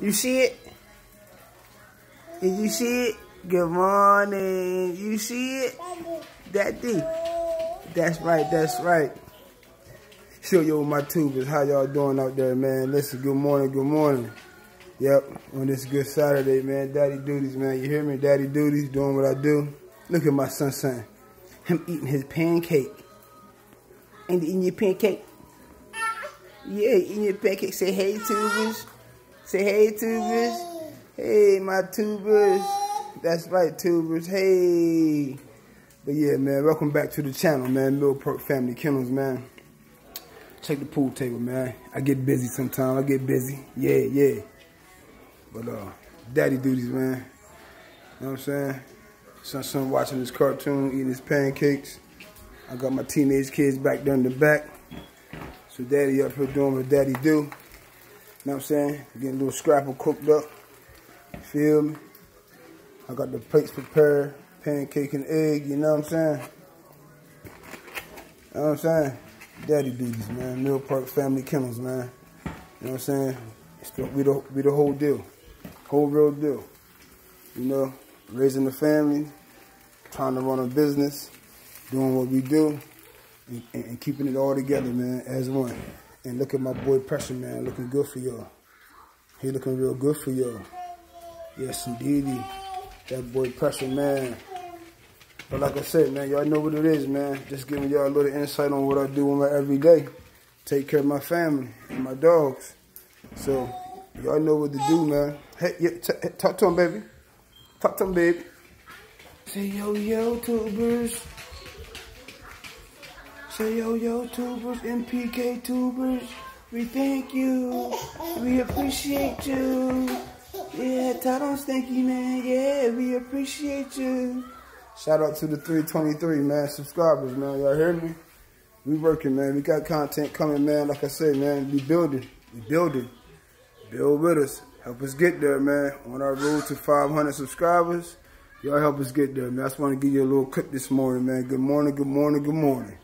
You see it? Did you see it? Good morning. You see it? Daddy. That's right, that's right. Show you my tubers. How y'all doing out there, man? Listen, good morning, good morning. Yep, on this good Saturday, man. Daddy duties, man. You hear me? Daddy duties, doing what I do. Look at my son, son. Him eating his pancake. And eating your pancake. Yeah, eating your pancake. Say hey, tubers. Say hey, tubers. Hey, my tubers. That's right, tubers. Hey. But yeah, man, welcome back to the channel, man. Mill Park Family Kennels, man. Check the pool table, man. I get busy sometimes. I get busy. Yeah, yeah. But uh, daddy duties, man. You know what I'm saying? Son, son watching this cartoon, eating his pancakes. I got my teenage kids back there in the back. So daddy up here doing what daddy do. You know what I'm saying? Getting a little scrapple cooked up. Feel me? I got the plates prepared, pancake and egg, you know what I'm saying? You know what I'm saying? Daddy duties, man. Mill Park Family Kennels, man. You know what I'm saying? The, we, the, we the whole deal. Whole real deal. You know, raising the family, trying to run a business, doing what we do, and, and keeping it all together, man, as one. And look at my boy Pressure, man, looking good for y'all. He looking real good for y'all. Yes, indeed. That boy Pressure, man. But like I said, man, y'all know what it is, man. Just giving y'all a little insight on what I do on my everyday. Take care of my family and my dogs. So, y'all know what to do, man. Hey, yeah, talk to him, baby. Talk to him, baby. Say yo, yo, tubers. Say yo, yo, tubers, MPK tubers. We thank you. We appreciate you. Yeah, Toto Stinky, man. Yeah, we appreciate you. Shout out to the 323, man. Subscribers, man. Y'all hear me? We working, man. We got content coming, man. Like I said, man, we building. We building. Build with us. Help us get there, man. On our road to 500 subscribers. Y'all help us get there, man. I just want to give you a little clip this morning, man. Good morning, good morning, good morning.